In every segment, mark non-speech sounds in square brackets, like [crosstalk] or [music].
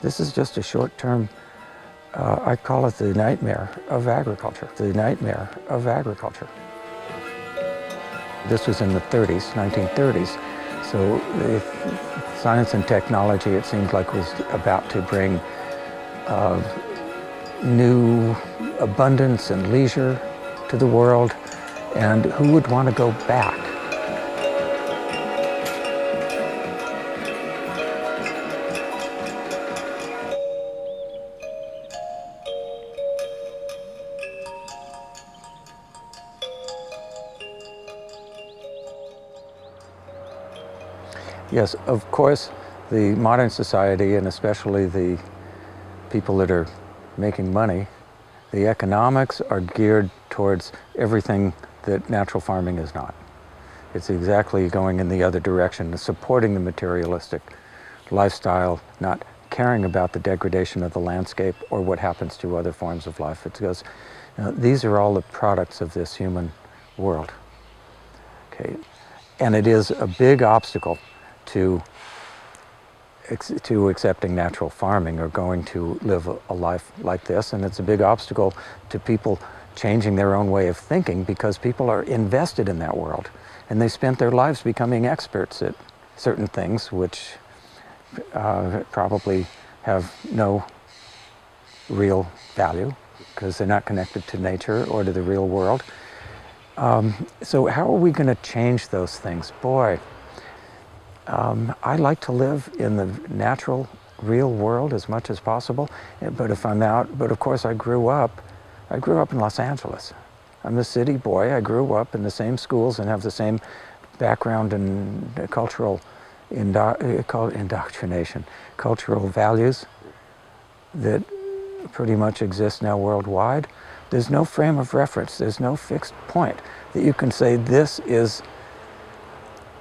This is just a short-term, uh, I call it the nightmare of agriculture, the nightmare of agriculture. This was in the 30s, 1930s, so science and technology, it seemed like, was about to bring uh, new abundance and leisure to the world, and who would want to go back? Yes, of course, the modern society, and especially the people that are making money, the economics are geared towards everything that natural farming is not. It's exactly going in the other direction, supporting the materialistic lifestyle, not caring about the degradation of the landscape or what happens to other forms of life. It goes, you know, these are all the products of this human world. Okay, and it is a big obstacle to to accepting natural farming or going to live a, life like this and it's a big obstacle to people changing their own way of thinking because people are invested in that world and they spent their lives becoming experts at certain things which uh, probably have no real value because they're not connected to nature or to the real world. Um, so how are we going to change those things? Boy, um, I like to live in the natural, real world as much as possible. Eh, but if I'm out, but of course I grew up, I grew up in Los Angeles. I'm a city boy. I grew up in the same schools and have the same background and uh, cultural indo uh, indoctrination, cultural values that pretty much exist now worldwide. There's no frame of reference. There's no fixed point that you can say this is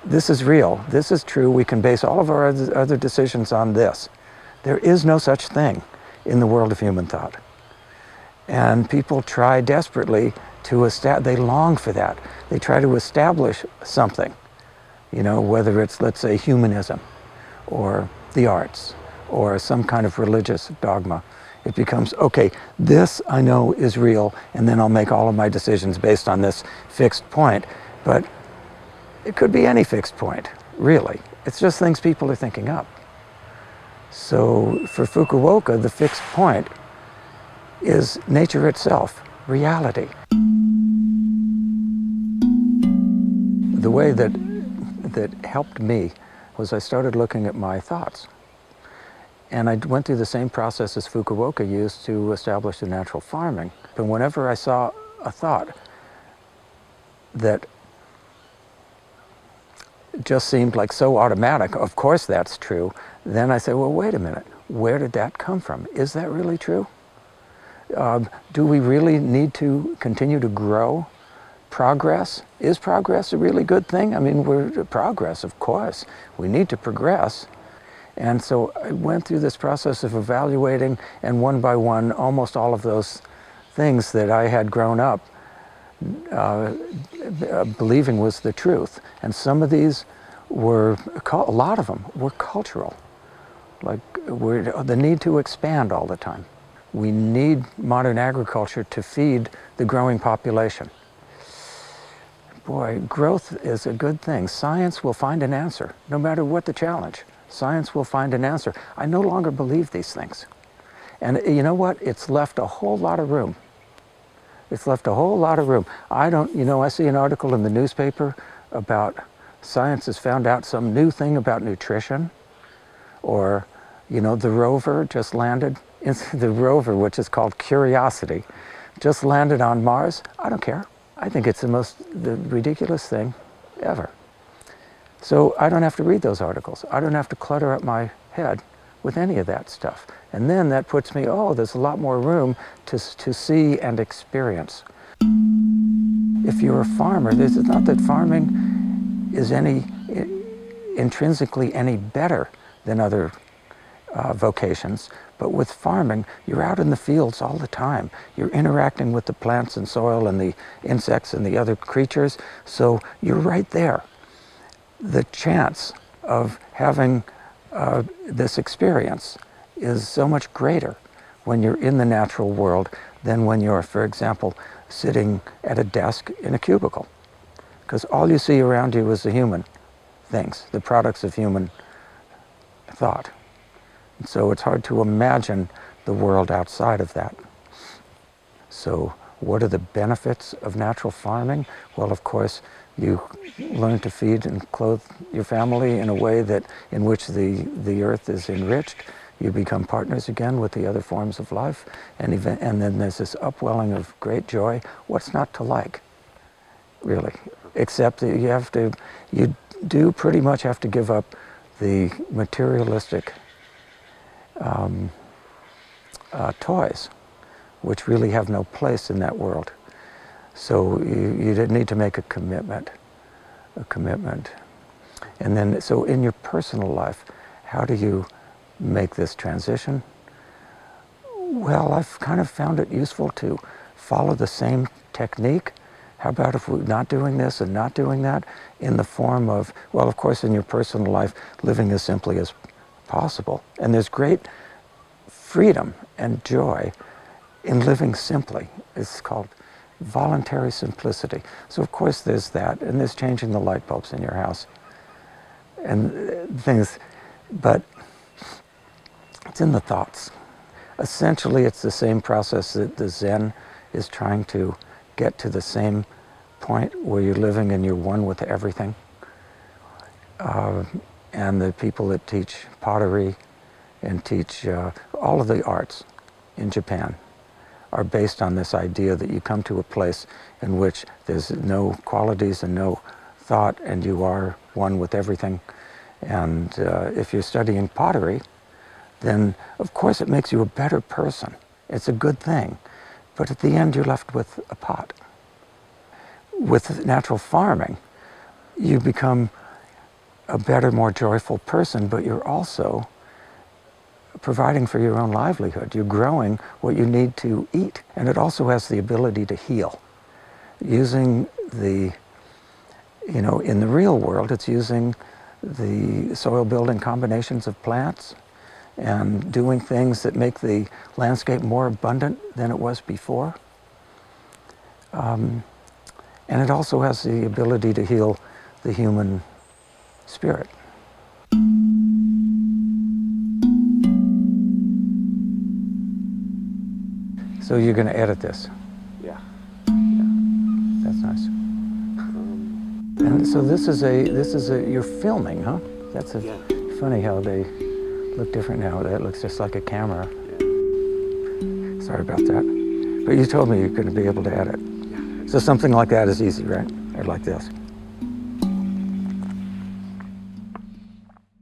this is real, this is true, we can base all of our other decisions on this. There is no such thing in the world of human thought. And people try desperately to establish, they long for that. They try to establish something, you know, whether it's, let's say, humanism or the arts or some kind of religious dogma. It becomes, okay, this I know is real, and then I'll make all of my decisions based on this fixed point. But it could be any fixed point, really. It's just things people are thinking up. So for Fukuoka, the fixed point is nature itself, reality. The way that, that helped me was I started looking at my thoughts. And I went through the same process as Fukuoka used to establish the natural farming. But whenever I saw a thought that just seemed like so automatic. Of course that's true. Then I said, well, wait a minute. Where did that come from? Is that really true? Um, do we really need to continue to grow? Progress? Is progress a really good thing? I mean, we're progress, of course. We need to progress. And so I went through this process of evaluating, and one by one, almost all of those things that I had grown up uh, believing was the truth. And some of these were, a lot of them were cultural. Like we're, the need to expand all the time. We need modern agriculture to feed the growing population. Boy, growth is a good thing. Science will find an answer, no matter what the challenge. Science will find an answer. I no longer believe these things. And you know what? It's left a whole lot of room it's left a whole lot of room. I don't, you know, I see an article in the newspaper about science has found out some new thing about nutrition, or, you know, the rover just landed, [laughs] the rover, which is called Curiosity, just landed on Mars. I don't care. I think it's the most the ridiculous thing ever. So I don't have to read those articles. I don't have to clutter up my head with any of that stuff. And then that puts me, oh, there's a lot more room to, to see and experience. If you're a farmer, this is not that farming is any intrinsically any better than other uh, vocations, but with farming, you're out in the fields all the time. You're interacting with the plants and soil and the insects and the other creatures, so you're right there. The chance of having uh, this experience is so much greater when you're in the natural world than when you're, for example, sitting at a desk in a cubicle. Because all you see around you is the human things, the products of human thought. And so it's hard to imagine the world outside of that. So what are the benefits of natural farming? Well, of course, you learn to feed and clothe your family in a way that in which the, the earth is enriched. You become partners again with the other forms of life, and, even, and then there's this upwelling of great joy. What's not to like, really? Except that you have to, you do pretty much have to give up the materialistic um, uh, toys, which really have no place in that world. So you, you need to make a commitment, a commitment. And then, so in your personal life, how do you make this transition? Well, I've kind of found it useful to follow the same technique. How about if we're not doing this and not doing that in the form of, well, of course, in your personal life, living as simply as possible. And there's great freedom and joy in living simply. It's called voluntary simplicity. So of course there's that, and there's changing the light bulbs in your house and uh, things, but it's in the thoughts. Essentially, it's the same process that the Zen is trying to get to the same point where you're living and you're one with everything. Uh, and the people that teach pottery and teach uh, all of the arts in Japan are based on this idea that you come to a place in which there's no qualities and no thought and you are one with everything. And uh, if you're studying pottery, then of course it makes you a better person. It's a good thing. But at the end, you're left with a pot. With natural farming, you become a better, more joyful person, but you're also providing for your own livelihood. You're growing what you need to eat. And it also has the ability to heal. Using the, you know, in the real world, it's using the soil building combinations of plants and doing things that make the landscape more abundant than it was before. Um, and it also has the ability to heal the human spirit. So you're going to edit this? Yeah. yeah. That's nice. Um, and so this is a this is a you're filming, huh? That's a, yeah. funny how they look different now. That looks just like a camera. Yeah. Sorry about that. But you told me you're going to be able to edit. Yeah. So something like that is easy, right? Or like this.